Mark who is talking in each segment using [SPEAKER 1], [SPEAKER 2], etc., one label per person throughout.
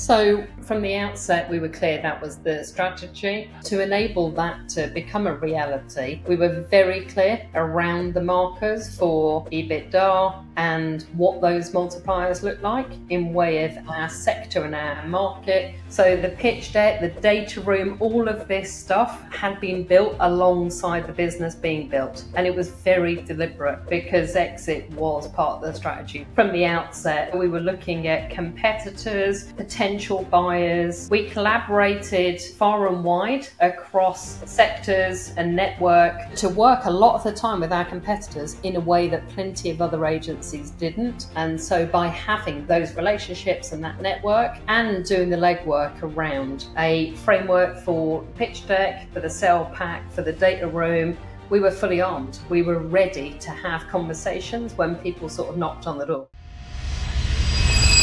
[SPEAKER 1] So, from the outset, we were clear that was the strategy. To enable that to become a reality, we were very clear around the markers for EBITDA and what those multipliers look like in way of our sector and our market. So, the pitch deck, the data room, all of this stuff had been built alongside the business being built. And it was very deliberate because exit was part of the strategy. From the outset, we were looking at competitors, potential potential buyers. We collaborated far and wide across sectors and network to work a lot of the time with our competitors in a way that plenty of other agencies didn't. And so by having those relationships and that network and doing the legwork around a framework for pitch deck, for the sale pack, for the data room, we were fully armed. We were ready to have conversations when people sort of knocked on the door.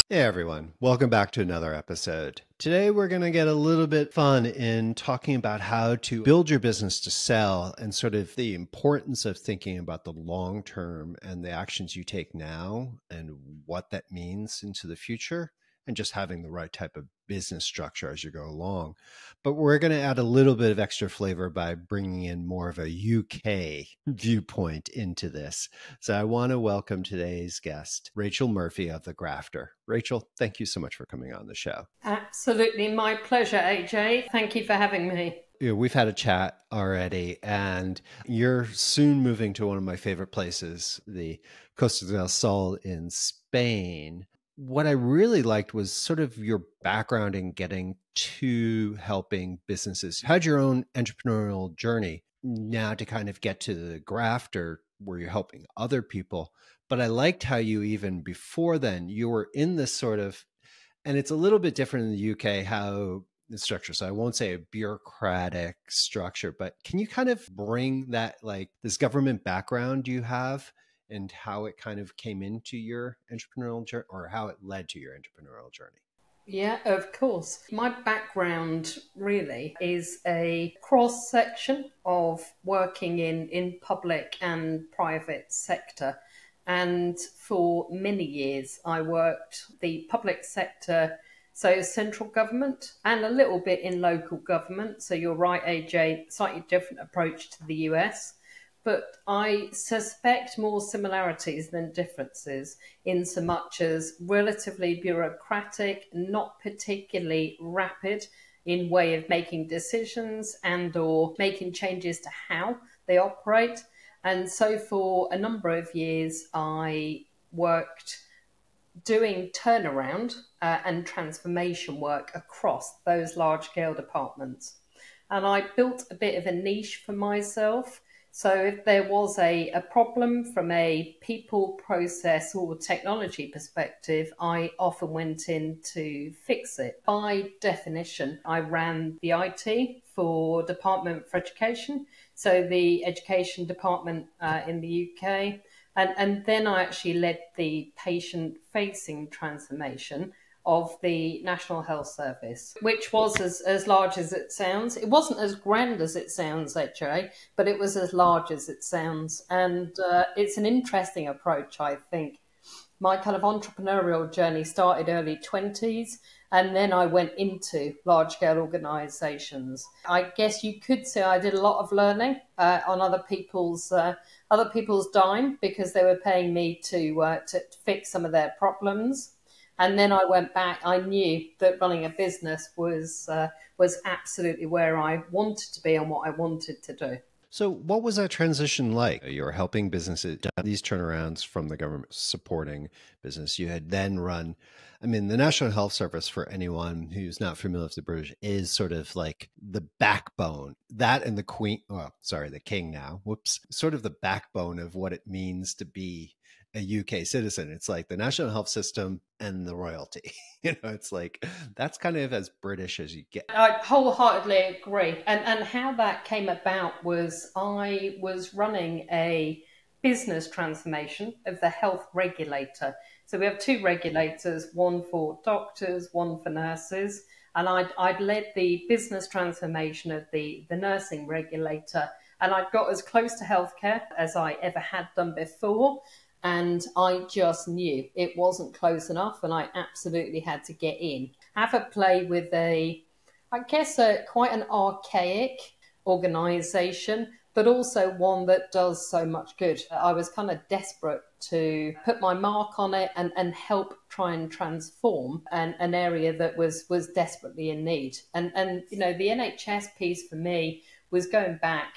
[SPEAKER 2] Hey everyone, welcome back to another episode. Today we're going to get a little bit fun in talking about how to build your business to sell and sort of the importance of thinking about the long term and the actions you take now and what that means into the future and just having the right type of business structure as you go along. But we're going to add a little bit of extra flavor by bringing in more of a UK viewpoint into this. So I want to welcome today's guest, Rachel Murphy of The Grafter. Rachel, thank you so much for coming on the show.
[SPEAKER 1] Absolutely. My pleasure, AJ. Thank you for having me.
[SPEAKER 2] You know, we've had a chat already, and you're soon moving to one of my favorite places, the Costa del Sol in Spain what I really liked was sort of your background in getting to helping businesses. You had your own entrepreneurial journey now to kind of get to the grafter where you're helping other people. But I liked how you even before then you were in this sort of, and it's a little bit different in the UK how the structure. So I won't say a bureaucratic structure, but can you kind of bring that like this government background you have and how it kind of came into your entrepreneurial journey or how it led to your entrepreneurial journey.
[SPEAKER 1] Yeah, of course. My background really is a cross section of working in, in public and private sector. And for many years, I worked the public sector, so central government, and a little bit in local government. So you're right, AJ, slightly different approach to the US but I suspect more similarities than differences in so much as relatively bureaucratic, not particularly rapid in way of making decisions and or making changes to how they operate. And so for a number of years, I worked doing turnaround uh, and transformation work across those large scale departments. And I built a bit of a niche for myself so if there was a, a problem from a people, process, or technology perspective, I often went in to fix it. By definition, I ran the IT for Department for Education, so the education department uh, in the UK. And, and then I actually led the patient facing transformation of the National Health Service, which was as, as large as it sounds. It wasn't as grand as it sounds, actually, but it was as large as it sounds. And uh, it's an interesting approach, I think. My kind of entrepreneurial journey started early 20s, and then I went into large scale organizations. I guess you could say I did a lot of learning uh, on other people's. Uh, other people's dime because they were paying me to uh, to fix some of their problems and then I went back. I knew that running a business was uh, was absolutely where I wanted to be and what I wanted to do.
[SPEAKER 2] So, what was that transition like? You were helping businesses, these turnarounds from the government supporting business. You had then run, I mean, the National Health Service, for anyone who's not familiar with the British, is sort of like the backbone. That and the Queen, well, sorry, the King now, whoops, sort of the backbone of what it means to be a UK citizen. It's like the national health system and the royalty. you know, it's like that's kind of as British as you get.
[SPEAKER 1] I wholeheartedly agree. And and how that came about was I was running a business transformation of the health regulator. So we have two regulators, one for doctors, one for nurses. And I'd, I'd led the business transformation of the, the nursing regulator. And I'd got as close to healthcare as I ever had done before. And I just knew it wasn't close enough and I absolutely had to get in. have a play with a, I guess, a, quite an archaic organization, but also one that does so much good. I was kind of desperate to put my mark on it and, and help try and transform an, an area that was was desperately in need. And and you know the NHS piece for me was going back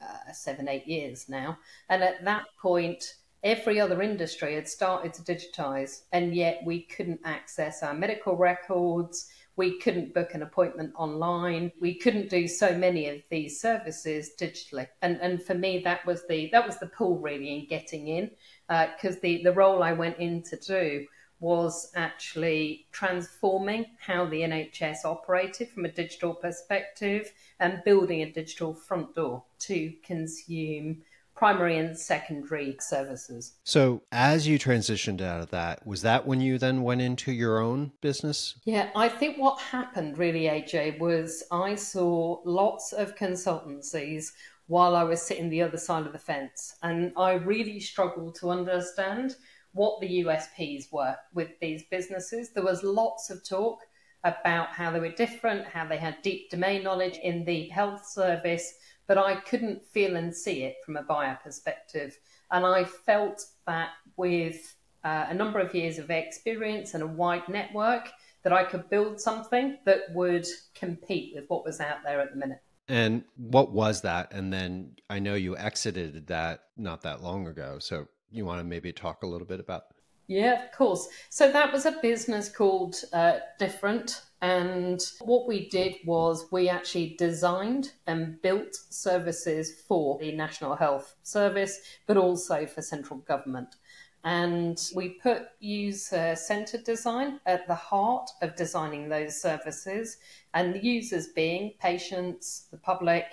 [SPEAKER 1] uh, seven eight years now, and at that point every other industry had started to digitize, and yet we couldn't access our medical records. We couldn't book an appointment online. We couldn't do so many of these services digitally. And and for me, that was the that was the pull really in getting in, because uh, the the role I went in to do was actually transforming how the NHS operated from a digital perspective and building a digital front door to consume primary and secondary services.
[SPEAKER 2] So, as you transitioned out of that, was that when you then went into your own business?
[SPEAKER 1] Yeah, I think what happened really, AJ, was I saw lots of consultancies while I was sitting the other side of the fence. And I really struggled to understand what the USPs were with these businesses. There was lots of talk about how they were different, how they had deep domain knowledge in the health service but I couldn't feel and see it from a buyer perspective. And I felt that with uh, a number of years of experience and a wide network, that I could build something that would compete with what was out there at the minute.
[SPEAKER 2] And what was that? And then I know you exited that not that long ago. So you want to maybe talk a little bit about
[SPEAKER 1] yeah, of course. So that was a business called uh, Difrent. And what we did was we actually designed and built services for the National Health Service, but also for central government. And we put user centered design at the heart of designing those services, and the users being patients, the public,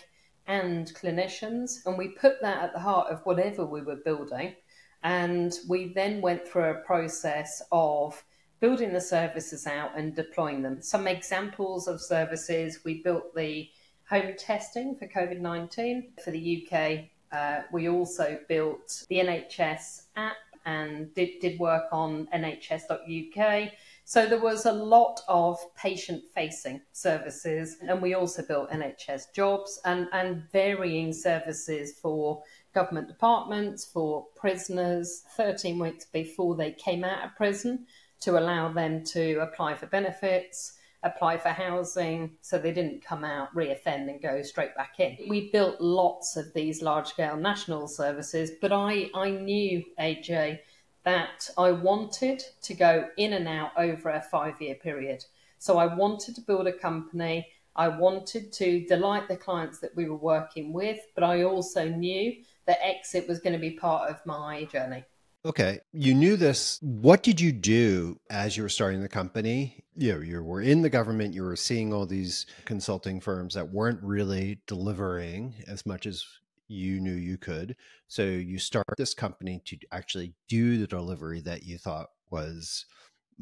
[SPEAKER 1] and clinicians. And we put that at the heart of whatever we were building. And we then went through a process of building the services out and deploying them. Some examples of services we built the home testing for COVID 19 for the UK. Uh, we also built the NHS app and did, did work on nhs.uk. So there was a lot of patient facing services, and we also built NHS jobs and, and varying services for government departments, for prisoners 13 weeks before they came out of prison to allow them to apply for benefits, apply for housing, so they didn't come out, reoffend, and go straight back in. We built lots of these large scale national services, but I, I knew, AJ, that I wanted to go in and out over a five year period. So I wanted to build a company. I wanted to delight the clients that we were working with, but I also knew that exit was going to be part of my journey.
[SPEAKER 2] Okay. You knew this. What did you do as you were starting the company? You know, you were in the government, you were seeing all these consulting firms that weren't really delivering as much as you knew you could. So you start this company to actually do the delivery that you thought was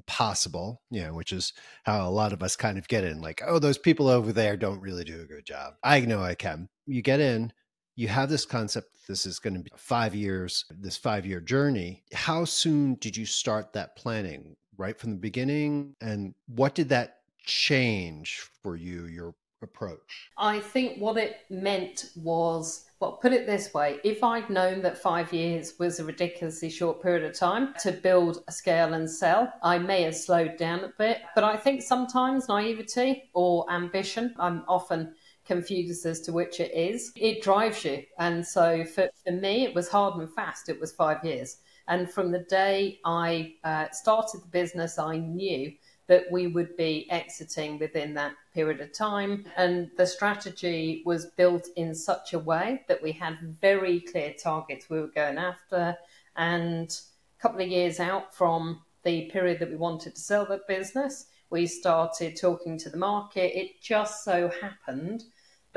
[SPEAKER 2] possible, you know, which is how a lot of us kind of get in like, oh, those people over there don't really do a good job. I know I can. You get in, you have this concept this is going to be five years this five year journey. How soon did you start that planning? Right from the beginning? And what did that change for you your approach?
[SPEAKER 1] I think what it meant was well put it this way if i'd known that five years was a ridiculously short period of time to build a scale and sell i may have slowed down a bit. But i think sometimes naivety or ambition i'm often confused as to which it is, it drives you. And so for, for me, it was hard and fast. It was five years. And from the day I uh, started the business, I knew that we would be exiting within that period of time. And the strategy was built in such a way that we had very clear targets we were going after. And a couple of years out from the period that we wanted to sell the business, we started talking to the market. It just so happened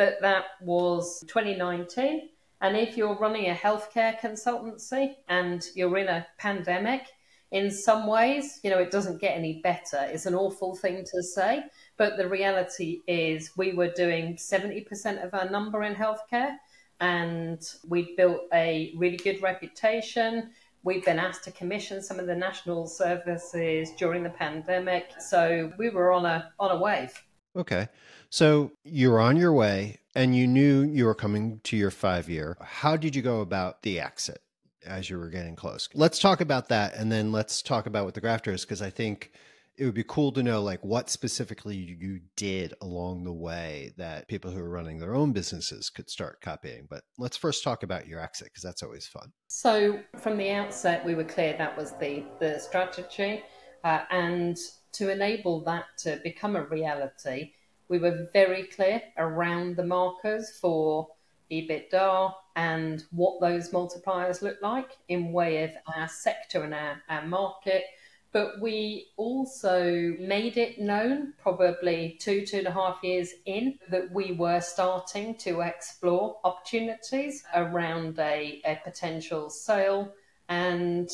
[SPEAKER 1] but that was 2019. And if you're running a healthcare consultancy and you're in a pandemic, in some ways, you know, it doesn't get any better. It's an awful thing to say, but the reality is we were doing 70% of our number in healthcare and we built a really good reputation. We've been asked to commission some of the national services during the pandemic. So we were on a on a wave.
[SPEAKER 2] Okay. So you're on your way and you knew you were coming to your five year. How did you go about the exit as you were getting close? Let's talk about that and then let's talk about what the grafter is because I think it would be cool to know like what specifically you did along the way that people who are running their own businesses could start copying. But let's first talk about your exit because that's always fun.
[SPEAKER 1] So from the outset, we were clear that was the the strategy, uh, and to enable that to become a reality, we were very clear around the markers for EBITDA and what those multipliers look like in way of our sector and our, our market but we also made it known, probably two, two and a half years in, that we were starting to explore opportunities around a, a potential sale. And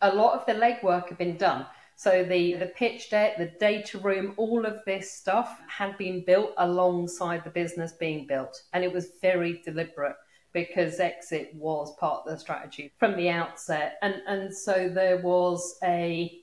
[SPEAKER 1] a lot of the legwork had been done. So the, the pitch deck, the data room, all of this stuff had been built alongside the business being built. And it was very deliberate because exit was part of the strategy from the outset. And and so there was a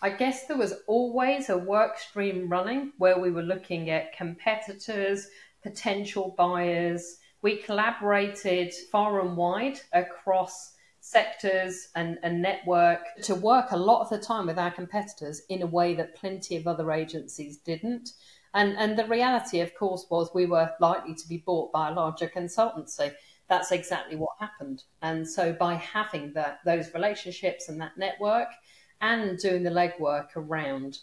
[SPEAKER 1] I guess there was always a work stream running where we were looking at competitors, potential buyers. We collaborated far and wide across sectors and, and network to work a lot of the time with our competitors in a way that plenty of other agencies didn't. And, and the reality, of course, was we were likely to be bought by a larger consultancy. That's exactly what happened. And so by having that, those relationships and that network, and doing the legwork around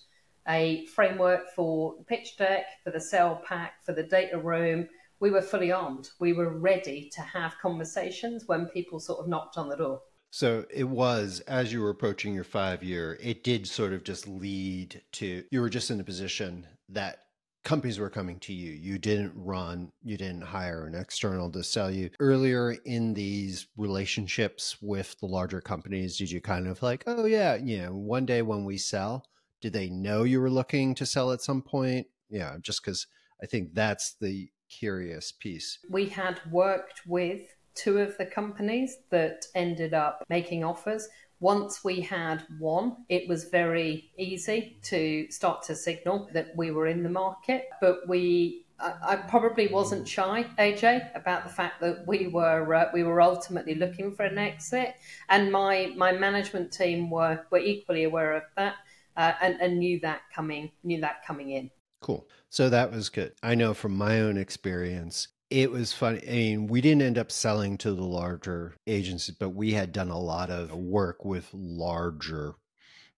[SPEAKER 1] a framework for the pitch deck, for the sell pack, for the data room. We were fully armed. We were ready to have conversations when people sort of knocked on the door.
[SPEAKER 2] So it was as you were approaching your five year, it did sort of just lead to you were just in a position that companies were coming to you. You didn't run, you didn't hire an external to sell you. Earlier in these relationships with the larger companies, did you kind of like, oh, yeah, you know, one day when we sell, did they know you were looking to sell at some point? Yeah, just because I think that's the curious piece.
[SPEAKER 1] We had worked with two of the companies that ended up making offers once we had one, it was very easy to start to signal that we were in the market, but we I, probably wasn't shy, AJ, about the fact that we were uh, we were ultimately looking for an exit, and my my management team were were equally aware of that uh, and, and knew that coming knew that coming in.
[SPEAKER 2] Cool. So that was good. I know from my own experience, it was funny. I mean, we didn't end up selling to the larger agencies, but we had done a lot of work with larger,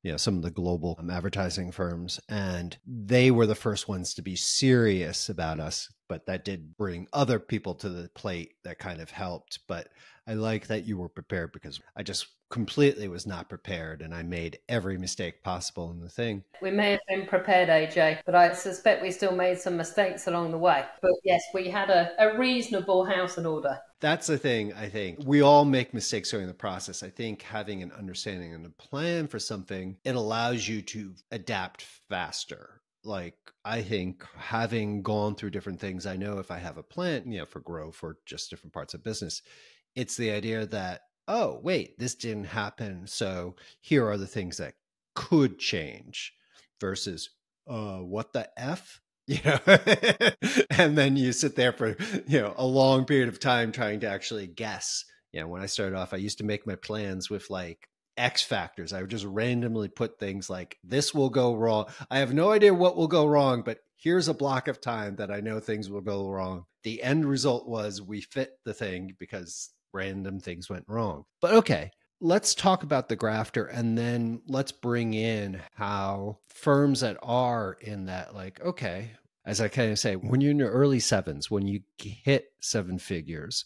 [SPEAKER 2] you know, some of the global um, advertising firms, and they were the first ones to be serious about us. But that did bring other people to the plate that kind of helped. But I like that you were prepared because I just completely was not prepared and I made every mistake possible in the thing.
[SPEAKER 1] We may have been prepared, AJ, but I suspect we still made some mistakes along the way. But yes, we had a, a reasonable house in order.
[SPEAKER 2] That's the thing, I think. We all make mistakes during the process. I think having an understanding and a plan for something, it allows you to adapt faster. Like I think having gone through different things, I know if I have a plan, you know, for growth or just different parts of business, it's the idea that oh, wait, this didn't happen. So here are the things that could change versus, uh, what the F? You know, and then you sit there for, you know, a long period of time trying to actually guess. You know, when I started off, I used to make my plans with like X factors. I would just randomly put things like, this will go wrong. I have no idea what will go wrong, but here's a block of time that I know things will go wrong. The end result was we fit the thing because random things went wrong. But okay, let's talk about the grafter and then let's bring in how firms that are in that, like, okay, as I kind of say, when you're in your early sevens, when you hit seven figures,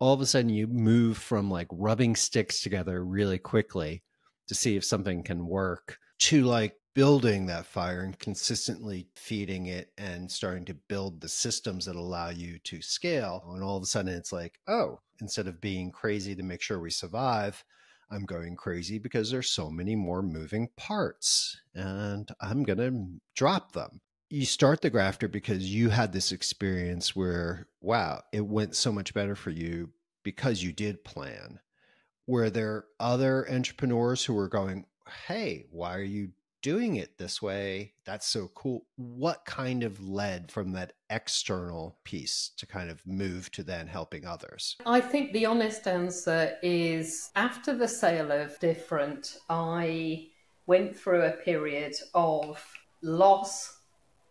[SPEAKER 2] all of a sudden you move from like rubbing sticks together really quickly to see if something can work to like building that fire and consistently feeding it and starting to build the systems that allow you to scale. And all of a sudden it's like, oh, instead of being crazy to make sure we survive, I'm going crazy because there's so many more moving parts and I'm going to drop them. You start the grafter because you had this experience where, wow, it went so much better for you because you did plan Were there other entrepreneurs who were going, hey, why are you doing it this way? That's so cool. What kind of led from that external piece to kind of move to then helping others?
[SPEAKER 1] I think the honest answer is after the sale of Difrent, I went through a period of loss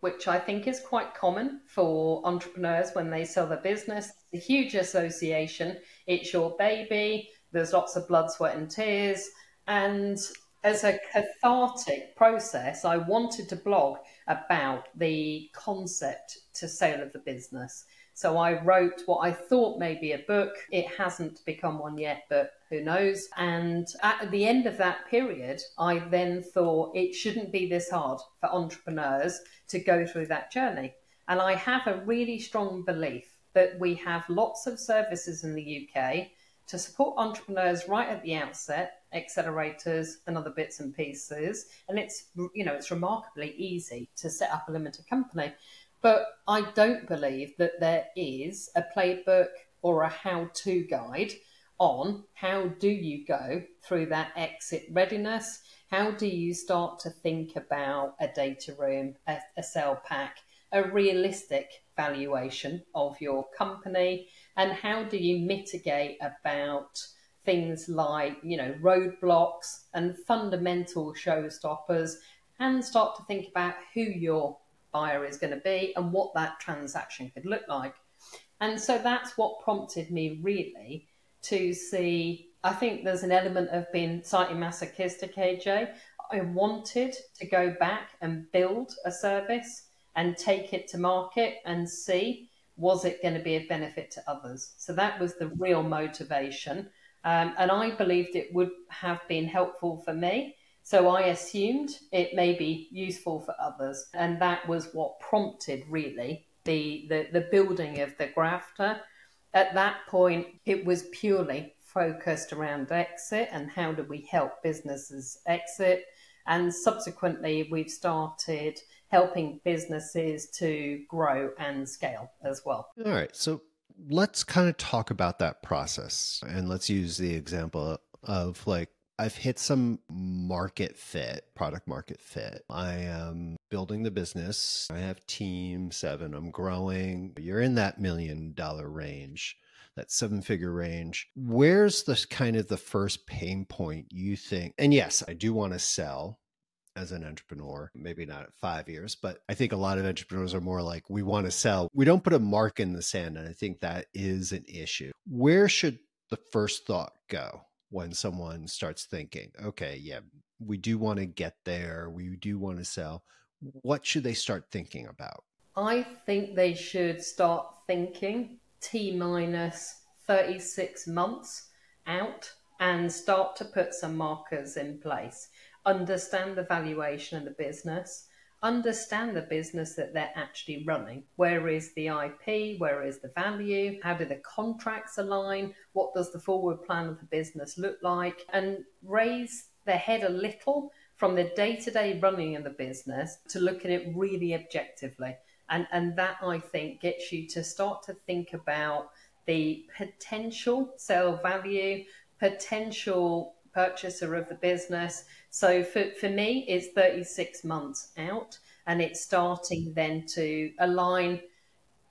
[SPEAKER 1] which I think is quite common for entrepreneurs when they sell their business. It's a huge association. It's your baby. There's lots of blood, sweat, and tears. And as a cathartic process, I wanted to blog about the concept to sale of the business. So I wrote what I thought may be a book. It hasn't become one yet, but who knows? And at the end of that period, I then thought it shouldn't be this hard for entrepreneurs to go through that journey. And I have a really strong belief that we have lots of services in the UK to support entrepreneurs right at the outset, accelerators and other bits and pieces. And it's, you know, it's remarkably easy to set up a limited company. But I don't believe that there is a playbook or a how to guide on how do you go through that exit readiness? How do you start to think about a data room, a, a sale pack, a realistic valuation of your company? And how do you mitigate about things like, you know, roadblocks and fundamental showstoppers and start to think about who your buyer is going to be and what that transaction could look like. And so that's what prompted me really to see. I think there's an element of being slightly masochistic, AJ. I wanted to go back and build a service and take it to market and see was it going to be of benefit to others. So that was the real motivation. Um, and I believed it would have been helpful for me. So I assumed it may be useful for others. And that was what prompted really the, the, the building of the grafter. At that point, it was purely focused around exit and how do we help businesses exit. And subsequently, we've started helping businesses to grow and scale as well.
[SPEAKER 2] All right. So let's kind of talk about that process and let's use the example of like I've hit some market fit, product market fit. I am building the business. I have team seven. I'm growing. You're in that million dollar range, that seven figure range. Where's the kind of the first pain point you think? And yes, I do want to sell as an entrepreneur, maybe not at five years, but I think a lot of entrepreneurs are more like, we want to sell. We don't put a mark in the sand. And I think that is an issue. Where should the first thought go? When someone starts thinking, okay, yeah, we do want to get there, we do want to sell, what should they start thinking about?
[SPEAKER 1] I think they should start thinking T minus 36 months out and start to put some markers in place. Understand the valuation of the business, understand the business that they're actually running. Where is the IP? Where is the value? How do the contracts align? What does the forward plan of the business look like? And raise their head a little from the day to day running of the business to look at it really objectively. And, and that I think gets you to start to think about the potential sale value, potential purchaser of the business. So for, for me, it's 36 months out, and it's starting then to align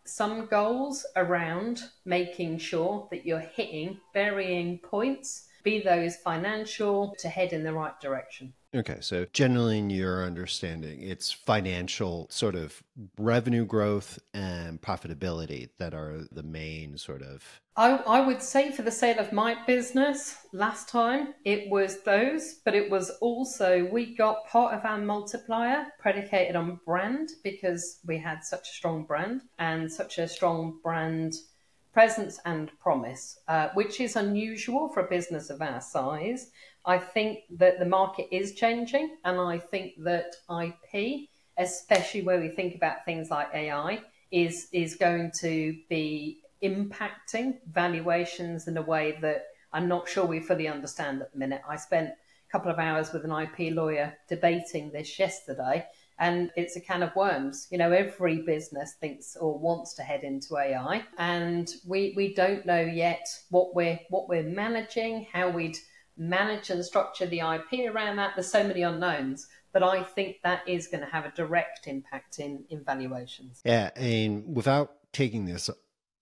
[SPEAKER 1] some goals around making sure that you're hitting varying points, be those financial, to head in the right direction.
[SPEAKER 2] Okay, so generally, in your understanding, it's financial sort of revenue growth and profitability that are the main sort of.
[SPEAKER 1] I, I would say for the sale of my business last time, it was those, but it was also we got part of our multiplier predicated on brand because we had such a strong brand and such a strong brand presence and promise, uh, which is unusual for a business of our size. I think that the market is changing, and I think that IP, especially where we think about things like AI, is is going to be impacting valuations in a way that I'm not sure we fully understand at the minute. I spent a couple of hours with an IP lawyer debating this yesterday, and it's a can of worms. You know, every business thinks or wants to head into AI, and we we don't know yet what we're what we're managing, how we'd manage and structure the IP around that. There's so many unknowns, but I think that is going to have a direct impact in in valuations.
[SPEAKER 2] Yeah, and without taking this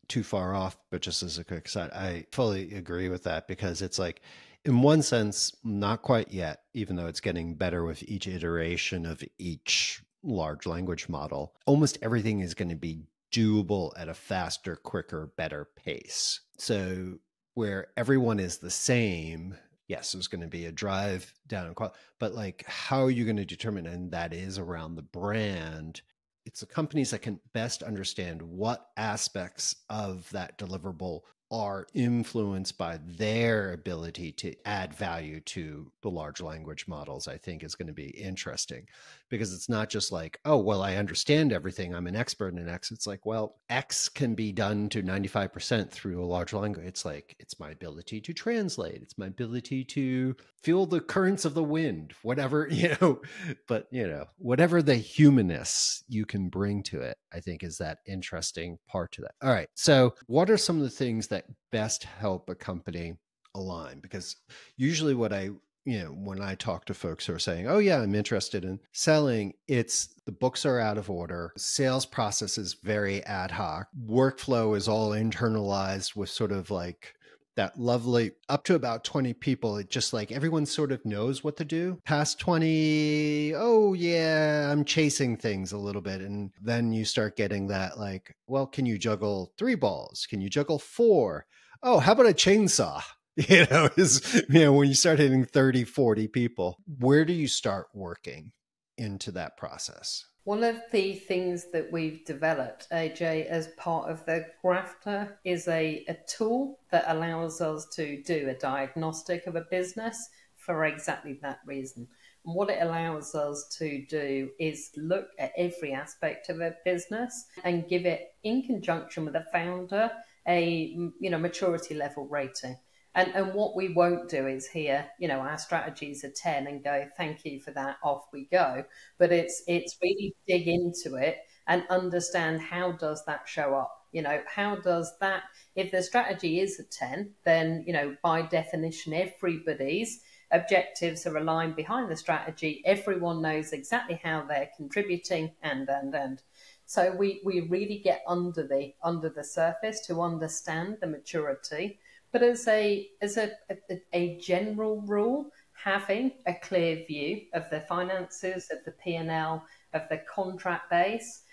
[SPEAKER 2] too far off, but just as a quick side, I fully agree with that because it's like in one sense, not quite yet, even though it's getting better with each iteration of each large language model. Almost everything is going to be doable at a faster, quicker, better pace. So, where everyone is the same, yes, there's going to be a drive down but like how are you going to determine, and that is around the brand. It's the companies that can best understand what aspects of that deliverable are influenced by their ability to add value to the large language models, I think is going to be interesting because it's not just like, oh, well, I understand everything. I'm an expert in X. It's like, well, X can be done to 95% through a large language. It's like, it's my ability to translate, it's my ability to feel the currents of the wind, whatever, you know, but, you know, whatever the humanness you can bring to it, I think is that interesting part to that. All right. So, what are some of the things that best help a company align? Because usually what I you know, when I talk to folks who are saying, "Oh yeah, I'm interested in selling," it's the books are out of order, sales process is very ad hoc, workflow is all internalized with sort of like that lovely up to about 20 people it just like everyone sort of knows what to do. Past 20 oh yeah i'm chasing things a little bit. And then you start getting that like well can you juggle three balls? Can you juggle four? Oh how about a chainsaw? You know is you know when you start hitting 30 40 people. Where do you start working into that process
[SPEAKER 1] one of the things that we've developed, AJ, as part of the Grafter is a, a tool that allows us to do a diagnostic of a business for exactly that reason. And what it allows us to do is look at every aspect of a business and give it, in conjunction with the founder, a you know maturity level rating. And, and what we won't do is here, you know, our strategies are 10 and go, thank you for that, off we go. But it's it's really dig into it and understand how does that show up? You know, how does that if the strategy is a 10, then, you know, by definition, everybody's objectives are aligned behind the strategy. Everyone knows exactly how they're contributing and and and. So we, we really get under the under the surface to understand the maturity but as a as a, a, a general rule, having a clear view of the finances, of the P and L, of the contract base,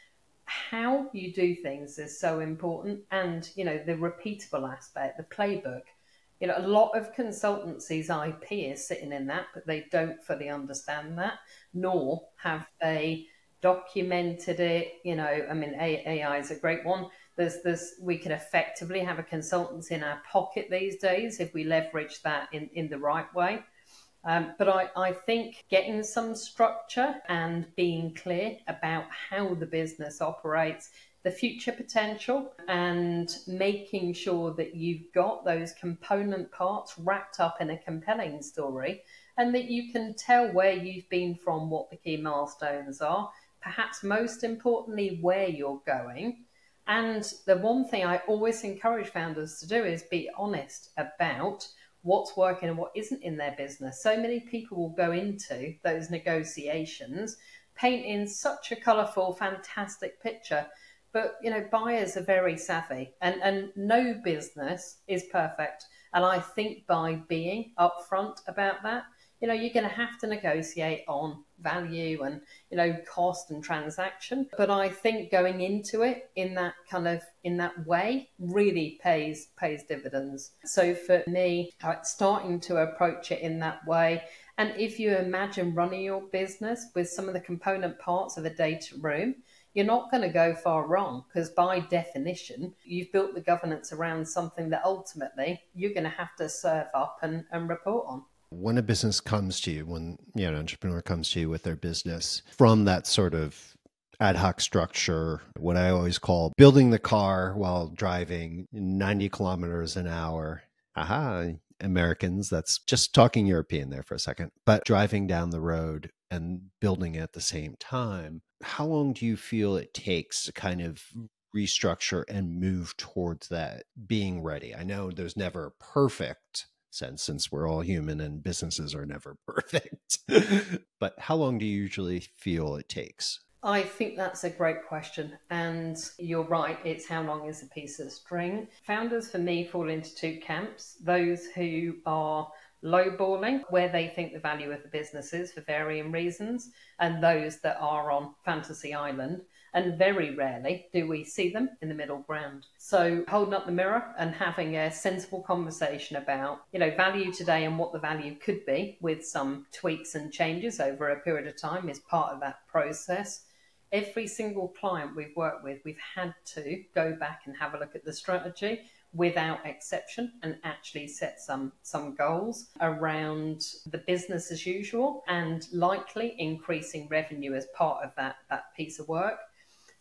[SPEAKER 1] how you do things is so important, and you know the repeatable aspect, the playbook. You know, a lot of consultancies' IP is sitting in that, but they don't fully understand that, nor have they documented it. You know, I mean, AI is a great one there's this we can effectively have a consultant in our pocket these days if we leverage that in, in the right way. Um, but I, I think getting some structure and being clear about how the business operates, the future potential, and making sure that you've got those component parts wrapped up in a compelling story and that you can tell where you've been from, what the key milestones are, perhaps most importantly, where you're going and the one thing I always encourage founders to do is be honest about what's working and what isn't in their business. So many people will go into those negotiations painting such a colourful, fantastic picture. But you know, buyers are very savvy and, and no business is perfect. And I think by being upfront about that, you know, you're going to have to negotiate on value and, you know, cost and transaction. But I think going into it in that kind of, in that way really pays, pays dividends. So for me, starting to approach it in that way, and if you imagine running your business with some of the component parts of a data room, you're not going to go far wrong because by definition, you've built the governance around something that ultimately you're going to have to serve up and, and report on
[SPEAKER 2] when a business comes to you, when you know, an entrepreneur comes to you with their business from that sort of ad hoc structure, what I always call building the car while driving 90 kilometers an hour. Aha, Americans, that's just talking European there for a second, but driving down the road and building at the same time. How long do you feel it takes to kind of restructure and move towards that being ready? I know there's never a perfect sense since we're all human and businesses are never perfect. but how long do you usually feel it takes?
[SPEAKER 1] I think that's a great question. And you're right, it's how long is a piece of string. Founders for me fall into two camps those who are lowballing where they think the value of the business is for varying reasons, and those that are on Fantasy Island. And very rarely do we see them in the middle ground. So holding up the mirror and having a sensible conversation about, you know, value today and what the value could be with some tweaks and changes over a period of time is part of that process every single client we've worked with, we've had to go back and have a look at the strategy without exception and actually set some some goals around the business as usual and likely increasing revenue as part of that that piece of work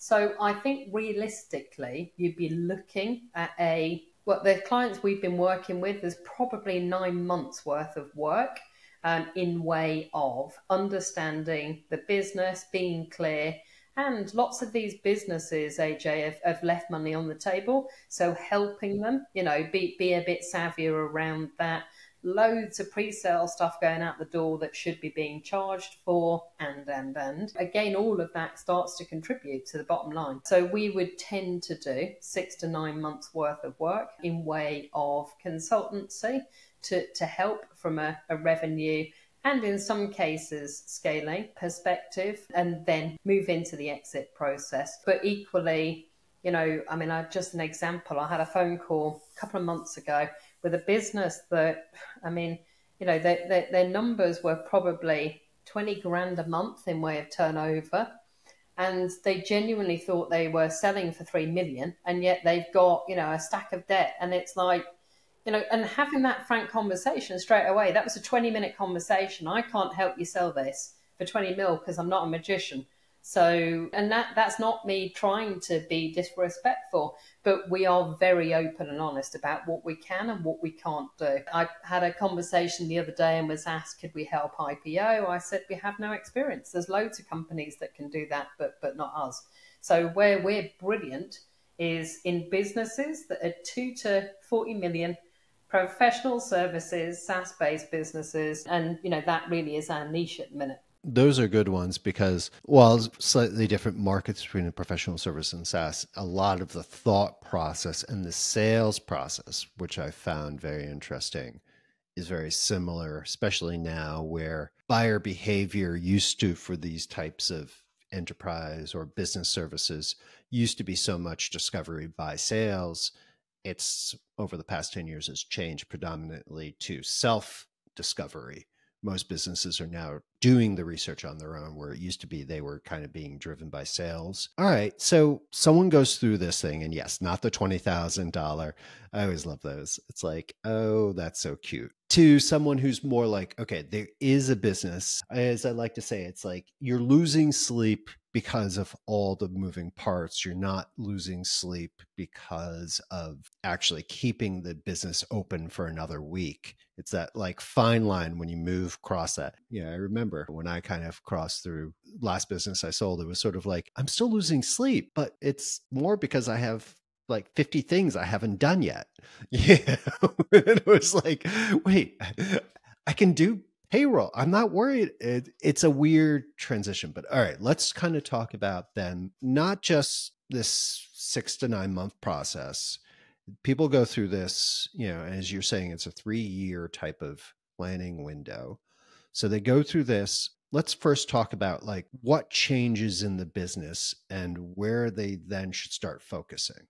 [SPEAKER 1] so i think realistically you'd be looking at a what well, the clients we've been working with there's probably nine months worth of work um, in way of understanding the business being clear and lots of these businesses, AJ, have, have, left money on the table. So helping them, you know, be, be a bit savvier around that. Loads of pre-sale stuff going out the door that should be being charged for, and and and again, all of that starts to contribute to the bottom line. So we would tend to do six to nine months worth of work in way of consultancy to to help from a, a revenue and in some cases scaling perspective and then move into the exit process. But equally, you know, I mean, I just an example. I had a phone call a couple of months ago with a business that, I mean, you know, their, their, their numbers were probably 20 grand a month in way of turnover. And they genuinely thought they were selling for 3 million. And yet they've got, you know, a stack of debt. And it's like, you know, and having that frank conversation straight away. That was a 20 minute conversation. I can't help you sell this for 20 mil because I'm not a magician. So, and that that's not me trying to be disrespectful, but we are very open and honest about what we can and what we can't do. I had a conversation the other day and was asked, could we help IPO? I said, we have no experience. There's loads of companies that can do that, but but not us. So where we're brilliant is in businesses that are two to 40 million professional services, SaaS based businesses. And, you know, that really is our niche at the minute.
[SPEAKER 2] Those are good ones because while slightly different markets between a professional service and SaaS, a lot of the thought process and the sales process, which I found very interesting, is very similar, especially now where buyer behavior used to, for these types of enterprise or business services, used to be so much discovery by sales it's over the past 10 years has changed predominantly to self discovery. Most businesses are now doing the research on their own, where it used to be they were kind of being driven by sales. All right. So someone goes through this thing, and yes, not the $20,000. I always love those. It's like, oh, that's so cute. To someone who's more like, okay, there is a business. As I like to say, it's like you're losing sleep because of all the moving parts. You're not losing sleep because of actually keeping the business open for another week. It's that like fine line when you move across that. Yeah, I remember when I kind of crossed through last business I sold, it was sort of like, I'm still losing sleep, but it's more because I have like 50 things I haven't done yet. Yeah. it was like, wait, I can do payroll. I'm not worried. It, it's a weird transition, but all right, let's kind of talk about then not just this six to nine month process. People go through this, you know, as you're saying, it's a three year type of planning window. So they go through this. Let's first talk about like what changes in the business and where they then should start focusing.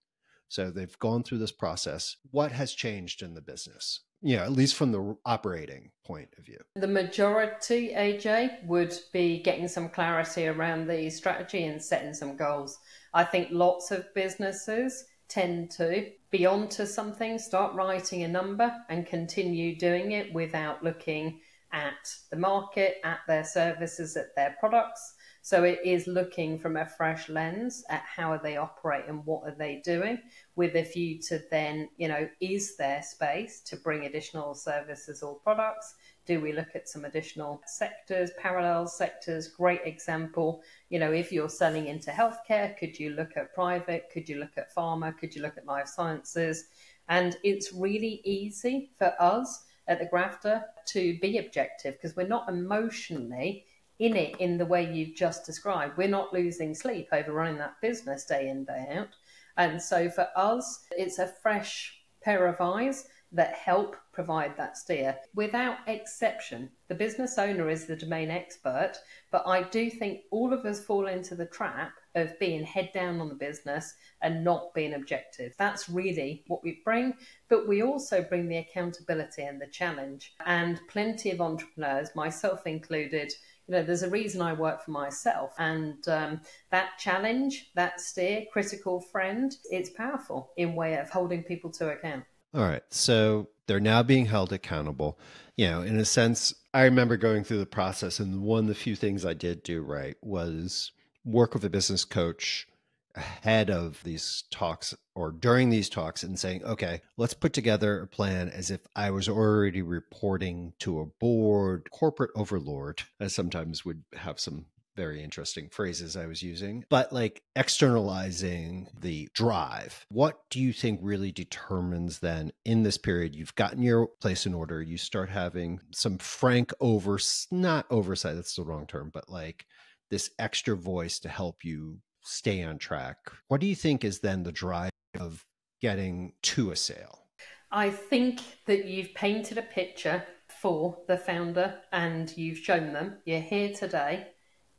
[SPEAKER 2] So they've gone through this process. What has changed in the business? Yeah, at least from the operating point of view.
[SPEAKER 1] The majority, AJ, would be getting some clarity around the strategy and setting some goals. I think lots of businesses tend to be onto something, start writing a number, and continue doing it without looking at the market, at their services, at their products. So it is looking from a fresh lens at how are they and what are they doing, with a view to then, you know, is there space to bring additional services or products? Do we look at some additional sectors, parallel sectors? Great example. You know, if you're selling into healthcare, could you look at private? Could you look at pharma? Could you look at life sciences? And it's really easy for us at the Grafter to be objective because we're not emotionally in it in the way you've just described. We're not losing sleep over running that business day in, day out. And so for us, it's a fresh pair of eyes that help provide that steer. Without exception, the business owner is the domain expert, but I do think all of us fall into the trap of being head down on the business and not being objective. That's really what we bring, but we also bring the accountability and the challenge. And plenty of entrepreneurs, myself included, you know, there's a reason I work for myself. And um, that challenge, that steer, critical friend, it's powerful in way of holding people to account.
[SPEAKER 2] All right. So they're now being held accountable. You know, in a sense, I remember going through the process, and one of the few things I did do right was work with a business coach ahead of these talks or during these talks and saying, okay, let's put together a plan as if I was already reporting to a board, corporate overlord. I sometimes would have some very interesting phrases I was using, but like externalizing the drive. What do you think really determines then in this period? You've gotten your place in order, you start having some frank over, not oversight, that's the wrong term, but like this extra voice to help you stay on track. What do you think is then the drive of getting to a sale?
[SPEAKER 1] I think that you've painted a picture for the founder and you've shown them you're here today.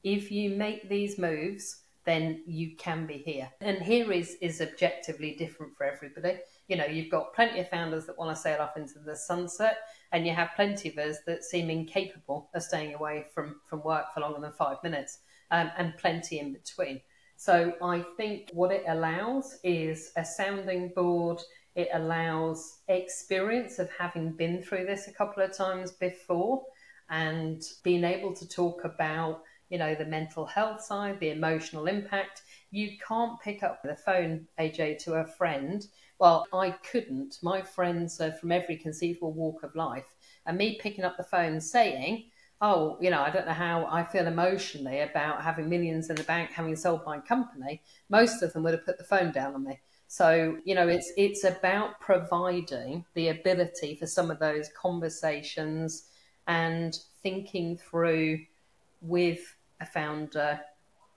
[SPEAKER 1] If you make these moves, then you can be here. And here is is objectively different for everybody. You know, you've got plenty of founders that want to sail off into the sunset, and you have plenty of us that seem incapable of staying away from from work for longer than five minutes, um, and plenty in between. So I think what it allows is a sounding board. It allows experience of having been through this a couple of times before and being able to talk about you know, the mental health side, the emotional impact. You can't pick up the phone, AJ, to a friend. Well, I couldn't. My friends are from every conceivable walk of life. And me picking up the phone saying, oh, you know, I don't know how I feel emotionally about having millions in the bank, having sold my company, most of them would have put the phone down on me. So, you know, it's it's about providing the ability for some of those conversations and thinking through with a founder,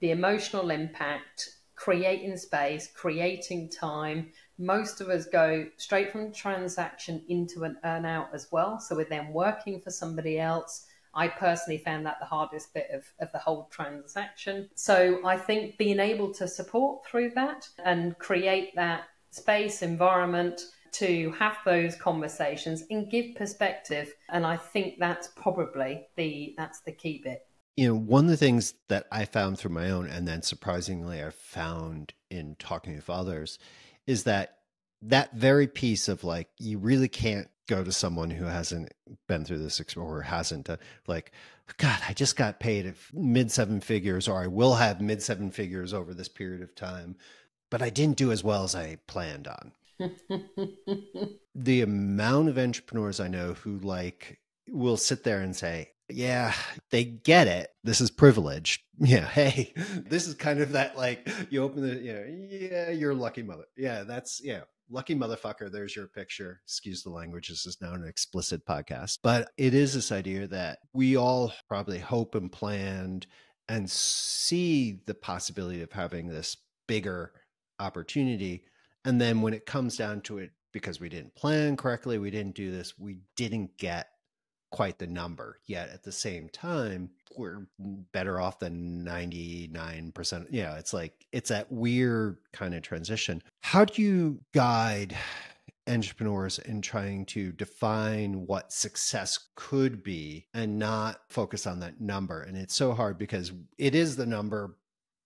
[SPEAKER 1] the emotional impact, creating space, creating time. Most of us go straight from transaction into an earnout as well. So we're then working for somebody else. I personally found that the hardest bit of, of the whole transaction. So I think being able to support through that and create that space, environment, to have those conversations and give perspective and i think that's probably the that's the key bit
[SPEAKER 2] you know, one of the things that I found through my own, and then surprisingly, I found in talking with others, is that that very piece of like, you really can't go to someone who hasn't been through this or hasn't, like, God, I just got paid mid seven figures, or I will have mid seven figures over this period of time, but I didn't do as well as I planned on. the amount of entrepreneurs I know who like will sit there and say, yeah, they get it. This is privilege. Yeah. Hey, this is kind of that like you open the, you know, yeah, you're lucky mother. Yeah. That's, yeah. Lucky motherfucker. There's your picture. Excuse the language. This is now an explicit podcast, but it is this idea that we all probably hope and planned and see the possibility of having this bigger opportunity. And then when it comes down to it, because we didn't plan correctly, we didn't do this, we didn't get quite the number yet at the same time we're better off than 99% yeah it's like it's that weird kind of transition. How do you guide entrepreneurs in trying to define what success could be and not focus on that number? And it's so hard because it is the number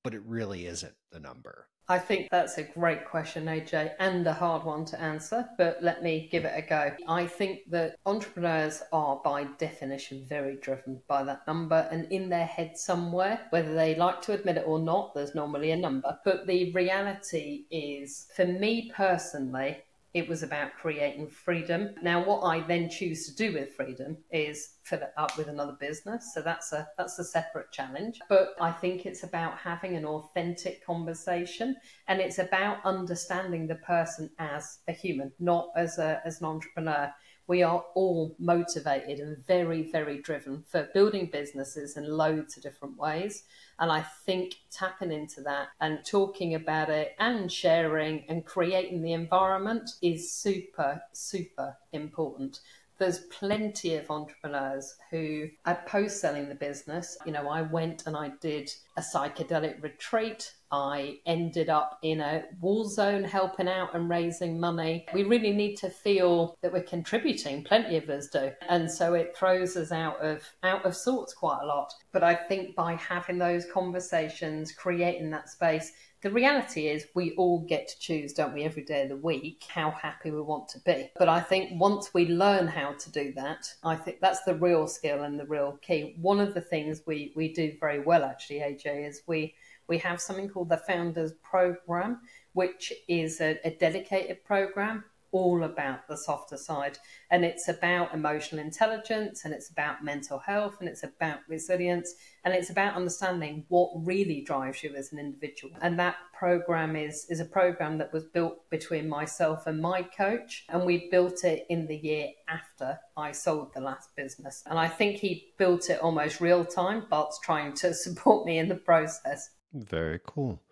[SPEAKER 2] but it really isn't the number
[SPEAKER 1] I think that's a great question, AJ, and a hard one to answer, but let me give it a go. I think that entrepreneurs are, by definition, very driven by that number, and in their head somewhere, whether they like to admit it or not, there's normally a number. But the reality is, for me personally, It was about creating freedom. Now, what I then choose to do with freedom is fill it up with another business. So that's a that's a separate challenge. But I think it's about having an authentic conversation, and it's about understanding the person as a human, not as a as an entrepreneur we are all motivated and very, very driven for building businesses in loads of different ways. And I think tapping into that and talking about it and sharing and creating the environment is super, super important there's plenty of entrepreneurs who are post selling the business. You know, I went and I did a psychedelic retreat. I ended up in a war zone helping out and raising money. We really need to feel that we're contributing. Plenty of us do. And so it throws us out of out of sorts quite a lot. But I think by having those conversations, creating that space, the reality is, we all get to choose, don't we, every day of the week, how happy we want to be. But I think once we learn how to do that, I think that's the real skill and the real key. One of the things we, we do very well, actually, AJ, is we, we have something called the Founders Program, which is a, a dedicated program all about the softer side. And it's about emotional intelligence and it's about mental health and it's about resilience and it's about understanding what really drives you as an individual. And that program is, is a program that was built between myself and my coach. And we built it in the year after I sold the last business. And I think he built it almost real time, but trying to support me in the process.
[SPEAKER 2] Very cool.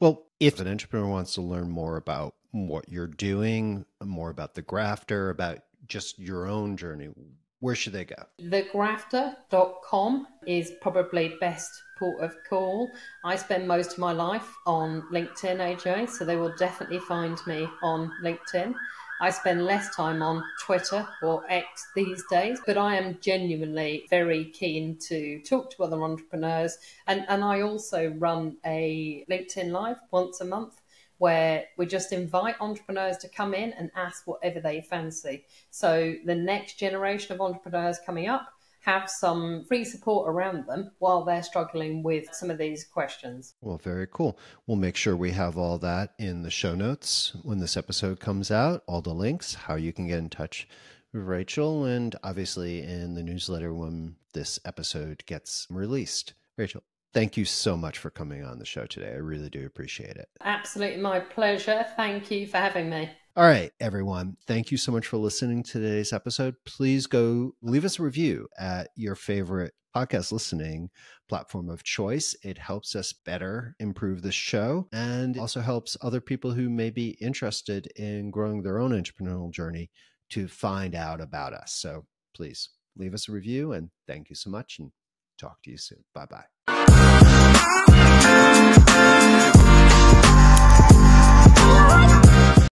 [SPEAKER 2] Well, if an entrepreneur wants to learn more about what you're doing, more about the grafter, about just your own journey, where should they go?
[SPEAKER 1] Thegrafter.com is probably best port of call. I spend most of my life on LinkedIn, AJ, so they will definitely find me on LinkedIn. I spend less time on Twitter or X these days, but I am genuinely very keen to talk to other entrepreneurs. And, and I also run a LinkedIn Live once a month where we just invite entrepreneurs to come in and ask whatever they fancy. So the next generation of entrepreneurs coming up have some free support around them while they're struggling with some of these questions.
[SPEAKER 2] Well, very cool. We'll make sure we have all that in the show notes when this episode comes out, all the links, how you can get in touch with Rachel, and obviously in the newsletter when this episode gets released. Rachel, Thank you so much for coming on the show today. I really do appreciate it.
[SPEAKER 1] Absolutely my pleasure. Thank you for having me.
[SPEAKER 2] All right, everyone. Thank you so much for listening to today's episode. Please go leave us a review at your favorite podcast listening platform of choice. It helps us better improve the show and also helps other people who may be interested in growing their own entrepreneurial journey to find out about us. So please leave us a review and thank you so much and talk to you soon. Bye bye. You.